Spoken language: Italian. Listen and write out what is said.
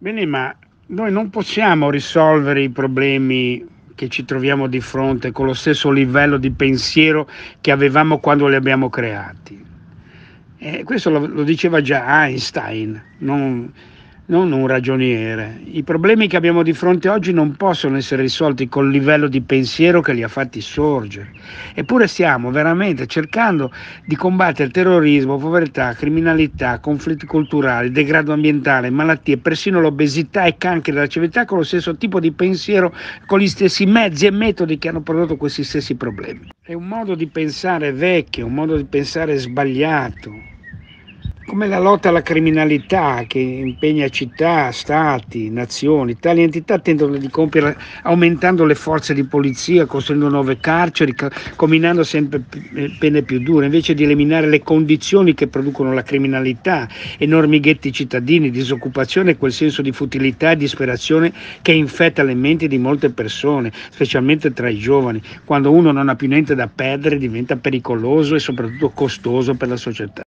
Bene, ma noi non possiamo risolvere i problemi che ci troviamo di fronte con lo stesso livello di pensiero che avevamo quando li abbiamo creati. E questo lo, lo diceva già Einstein, non, non un ragioniere. I problemi che abbiamo di fronte oggi non possono essere risolti col livello di pensiero che li ha fatti sorgere. Eppure stiamo veramente cercando di combattere terrorismo, povertà, criminalità, conflitti culturali, degrado ambientale, malattie, persino l'obesità e cancri della civiltà con lo stesso tipo di pensiero, con gli stessi mezzi e metodi che hanno prodotto questi stessi problemi. È un modo di pensare vecchio, un modo di pensare sbagliato come la lotta alla criminalità che impegna città, stati, nazioni. Tali entità tendono di compiere aumentando le forze di polizia, costruendo nuove carceri, combinando sempre eh, pene più dure, invece di eliminare le condizioni che producono la criminalità, enormi ghetti cittadini, disoccupazione e quel senso di futilità e disperazione che infetta le menti di molte persone, specialmente tra i giovani. Quando uno non ha più niente da perdere diventa pericoloso e soprattutto costoso per la società.